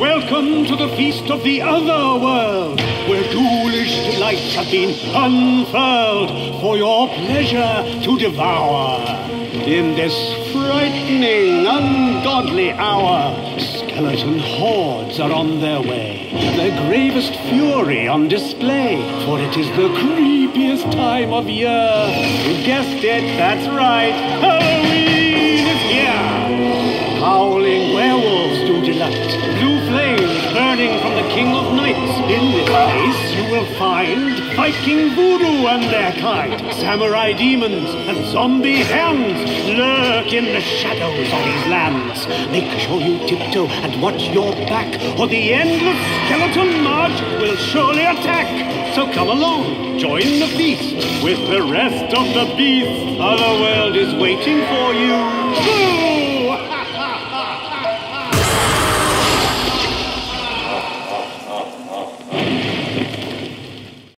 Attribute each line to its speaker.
Speaker 1: Welcome to the feast of the other world, where ghoulish delights have been unfurled for your pleasure to devour. In this frightening, ungodly hour, skeleton hordes are on their way, their gravest fury on display, for it is the creepiest time of year. You guessed it, that's right, Halloween King of Nights. In this place you will find Viking voodoo and their kind, samurai demons and zombie hounds lurk in the shadows of these lands. Make sure you tiptoe and watch your back, or the endless skeleton march will surely attack. So come along, join the feast with the rest of the beasts. Other world is waiting for you.